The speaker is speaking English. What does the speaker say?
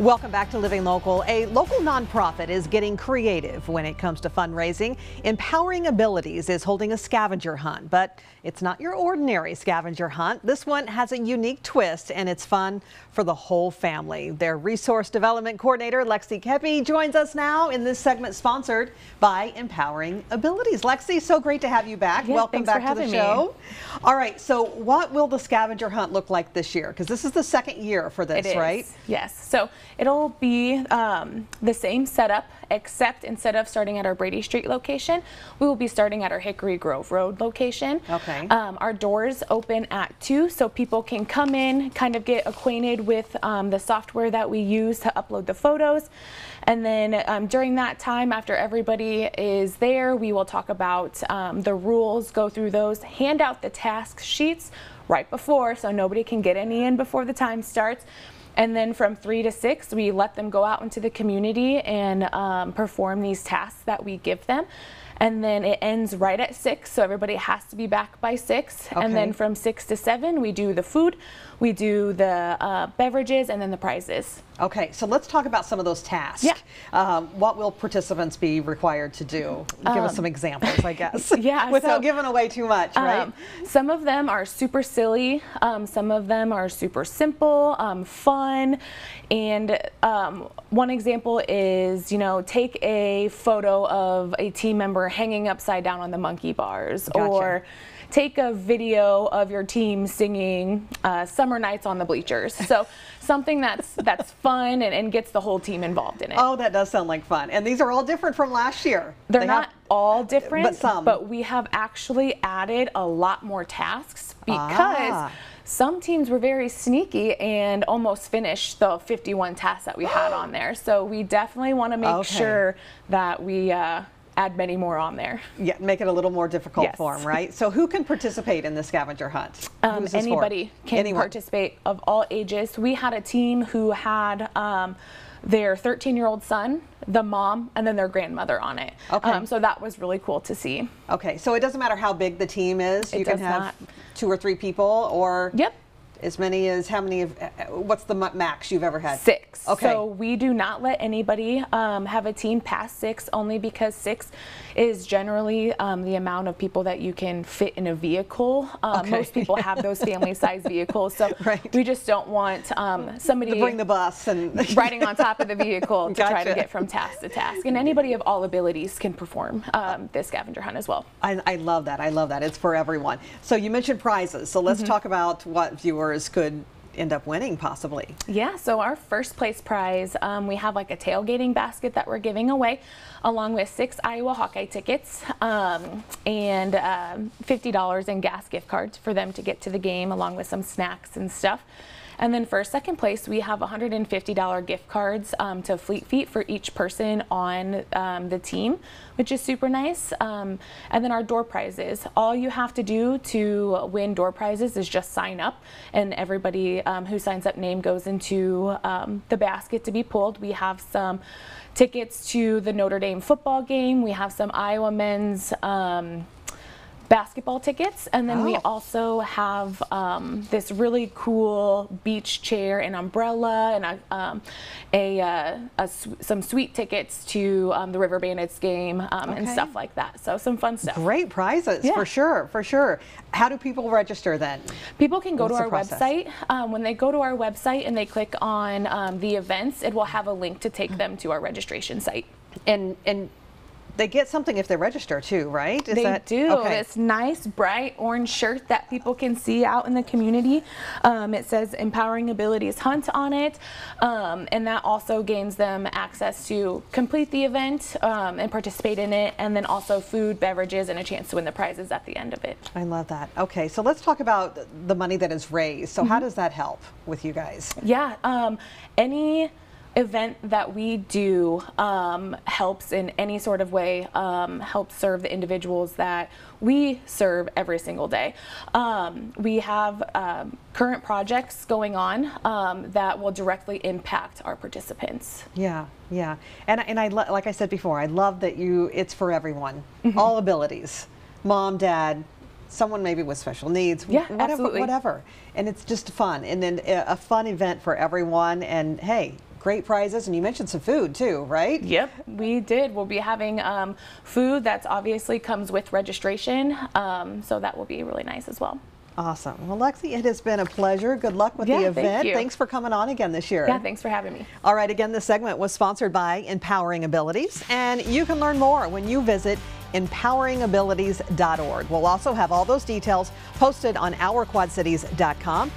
Welcome back to Living Local. A local nonprofit is getting creative when it comes to fundraising. Empowering Abilities is holding a scavenger hunt, but it's not your ordinary scavenger hunt. This one has a unique twist and it's fun for the whole family. Their resource development coordinator, Lexi Keppy, joins us now in this segment sponsored by Empowering Abilities. Lexi, so great to have you back. Yeah, Welcome back to the me. show. All right, so what will the scavenger hunt look like this year? Because this is the second year for this, right? Yes. So it'll be um, the same setup, except instead of starting at our Brady Street location, we will be starting at our Hickory Grove Road location. Okay. Um, our doors open at 2, so people can come in, kind of get acquainted with um, the software that we use to upload the photos. And then um, during that time, after everybody is there, we will talk about um, the rules, go through those, hand out the task sheets right before so nobody can get any in before the time starts. And then from three to six, we let them go out into the community and um, perform these tasks that we give them. And then it ends right at six, so everybody has to be back by six. Okay. And then from six to seven, we do the food, we do the uh, beverages, and then the prizes. Okay, so let's talk about some of those tasks. Yeah. Um, what will participants be required to do? Give us some examples, I guess. Um, yeah, Without so, giving away too much, right? Um, some of them are super silly. Um, some of them are super simple, um, fun. And um, one example is, you know, take a photo of a team member hanging upside down on the monkey bars, Gotcha. or take a video of your team singing uh, "Summer Nights on the Bleachers." So something that's that's fun and, and gets the whole team involved in it. oh, that does sound like fun. And these are all different from last year. They're They not have- all different, but some. But we have actually added a lot more tasks because Ah. some teams were very sneaky and almost finished the 51 tasks that we had on there. So we definitely want to make Okay. sure that we uh, add many more on there. yeah, make it a little more difficult Yes. for them, right? So who can participate in the scavenger hunt? Um, this for? anybody can Anyone. participate of all ages. We had a team who had um, their 13 year old son, the mom, and then their grandmother on it. Okay. Um, so that was really cool to see. Okay, so it doesn't matter how big the team is. It you can have not. two or three people, or Yep. As many as how many? Of, uh, what's the max you've ever had? Six. Okay. So we do not let anybody um, have a team past six, only because six is generally um, the amount of people that you can fit in a vehicle. Um, Okay. Most people have those family-sized vehicles, so Right. we just don't want um, somebody to bring the bus and riding on top of the vehicle to try to get from task to task. And anybody of all abilities can perform um, this scavenger hunt as well. I, I love that. I love that. It's for everyone. So you mentioned prizes. So let's talk about what viewers could end up winning possibly. Yeah, so our first place prize, um, we have like a tailgating basket that we're giving away, along with six Iowa Hawkeye tickets um, and um, $50 in gas gift cards for them to get to the game, along with some snacks and stuff. And then for second place, we have $150 gift cards um, to Fleet Feet for each person on um, the team, which is super nice. Um, and then our door prizes. All you have to do to win door prizes is just sign up, and everybody um, who signs up name goes into um, the basket to be pulled. We have some tickets to the Notre Dame football game. We have some Iowa men's. Basketball tickets and then we Oh. also have um, this really cool beach chair and umbrella and a, um, a, uh, a s- some sweet tickets to um, the River Bandits game um, and stuff like that so some fun stuff Great prizes Yeah. for sure, for sure. How do people register then? People can go What's to our process? website. Um, when they go to our website and they click on um, the events, it will have a link to take them to our registration site. And and they get something if they register too, right? Is They that- do. Okay. This nice, bright orange shirt that people can see out in the community. Um, it says Empowering Abilities Hunt on it. Um, and that also gains them access to complete the event um, and participate in it, and then also food, beverages, and a chance to win the prizes at the end of it. I love that. Okay, so let's talk about the money that is raised. So Mm-hmm. how does that help with you guys? Yeah, um, any event that we do um, helps in any sort of way, um, helps serve the individuals that we serve every single day. Um, we have um, current projects going on um, that will directly impact our participants. Yeah, yeah, and and I like I said before, I love that you. It's for everyone, all abilities, mom, dad, someone maybe with special needs, Yeah, whatever, absolutely. whatever, and it's just fun, and then a a fun event for everyone. And hey, great prizes, and you mentioned some food too, right? Yep, we did. We'll be having um, food that's obviously comes with registration, um, so that will be really nice as well. Awesome. Well, Lexi, it has been a pleasure. Good luck with Yeah, the thank event. you. Thanks for coming on again this year. Yeah, thanks for having me. All right, again, this segment was sponsored by Empowering Abilities, and you can learn more when you visit empoweringabilities.org. We'll also have all those details posted on ourquadcities.com.